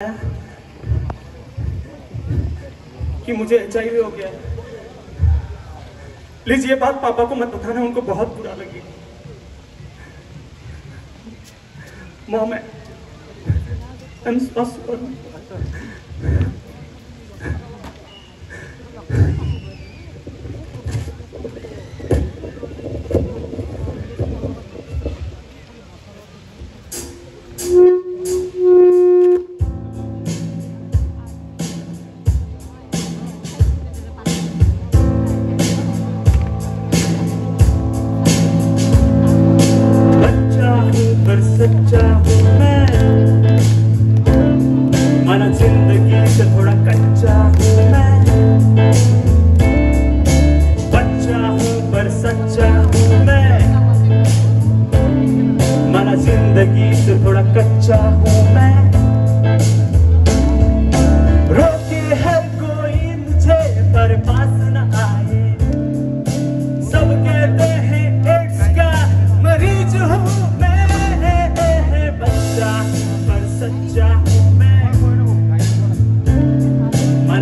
कि मुझे एच हो गया प्लीज़ ये बात पापा को मत बताना, उनको बहुत बुरा लगी mom I am so sorry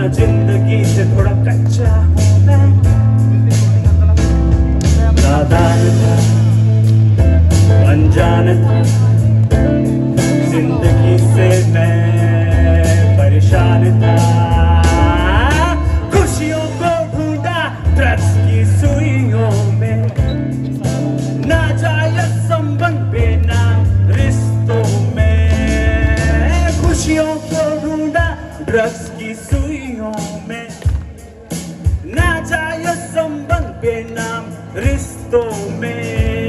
ज़िंदगी से थोड़ा कच्चा हूँ था, अनजान था। ज़िंदगी से मैं परेशान था। खुशियों को ढूंढा, ड्रग्स की सुइयों में। नाजायज संबंध बेनाम रिश्तों में। खुशियों को ढूंढा, ड्रग्स संबंध बेनाम रिश्तों में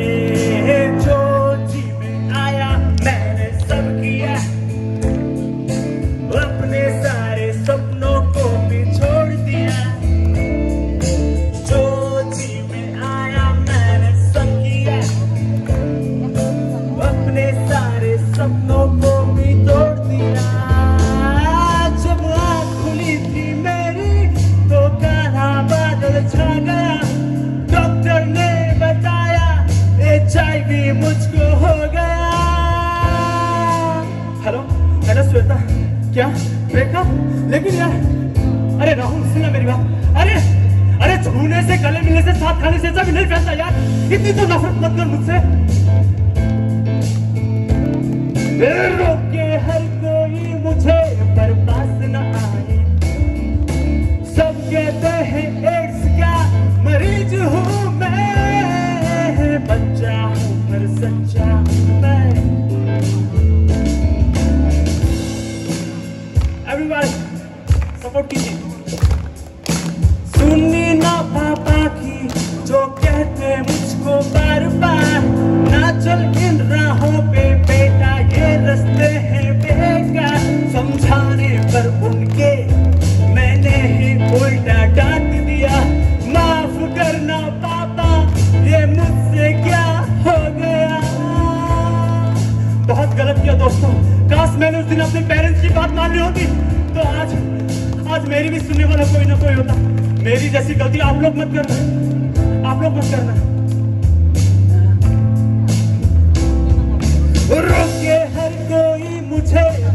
क्या? ब्रेकअप लेकिन यार, अरे राहुल सुनना मेरी बात। अरे अरे छूने से, गले मिलने से, साथ खाने से जब नहीं फैलता यार, इतनी तो नफरत मत कर मुझसे। रोके हर कोई मुझे, पर पास न आए। सब कहते हैं का मरीज़ हूँ मैं, बच्चा हूँ, पर सच्चा एवरीवन सपोर्ट कीजिए। सुननी ना पापा की जो कहते मुझको बार बार बहुत गलत किया दोस्तों। काश मैंने उस दिन अपने पेरेंट्स की बात मान ली होती। तो आज आज मेरी भी सुनने वाला कोई ना कोई होता। मेरी जैसी गलती आप लोग मत करना। आप लोग मत करना। रोके हर कोई मुझे।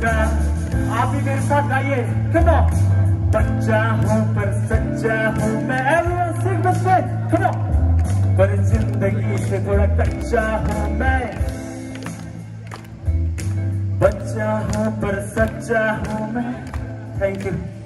नचाऊँगा आप भी मेरे साथ गाइए कम बच्चा हूँ, पर सच्चा हूँ मैं। सिर्फ़ बच्चे on पर ज़िंदगी से थोड़ा कच्चा हूँ मैं। बच्चा हूँ, पर सच्चा हूँ मैं। Thank you